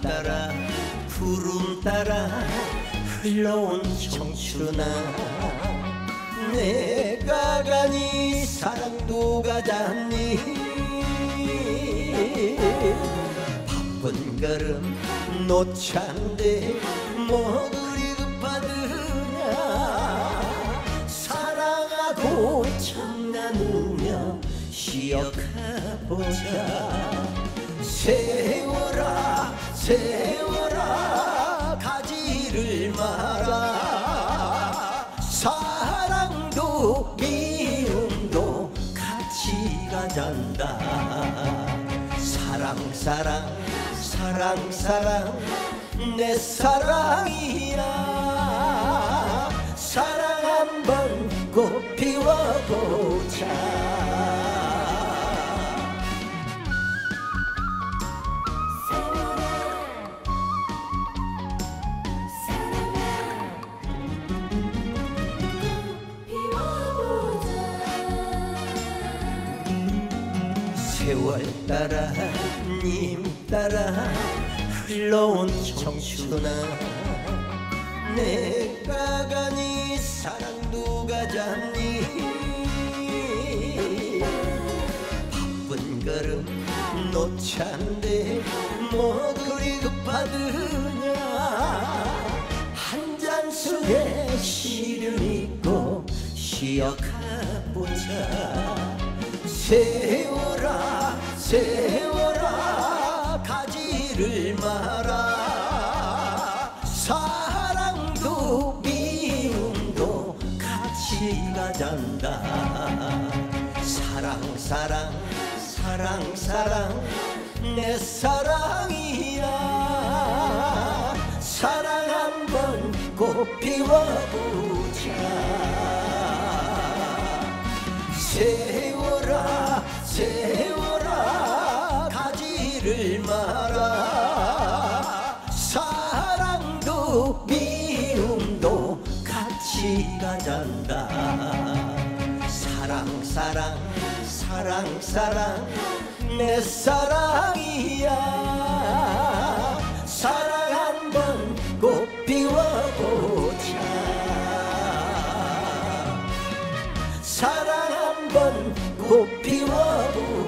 따라 구름 따라 흘러온 청춘아. 내가 가니 사랑도 가잖니. 바쁜 걸음 놓찬데 뭐 그리 급하드냐. 사랑하고 참 나누며 쉬어가보자. 세워라 세워라 가지를 마라. 사랑도 미움도 같이 가잔다. 사랑 사랑 사랑 사랑 내 사랑이야. 사랑 한번 꽃 피워보자 세월 따라 님 따라 흘러온 청춘아. 내가 가니 사랑도 가잖니. 바쁜 걸음 놓찬데 뭐 그리 급하드냐. 한 잔 속에 시름 있고 쉬어가보자. 세워라 세워라 가지를 마라. 사랑도 미움도 같이 가잔다. 사랑 사랑 사랑 사랑 내 사랑이야. 사랑 한번 꽃 피워보자. 세워 사랑도 미움도 같이 가잔다. 사랑 사랑 사랑 사랑 내 사랑이야. 사랑 한번 꽃 피워보자. 사랑 한번 꽃 피워보자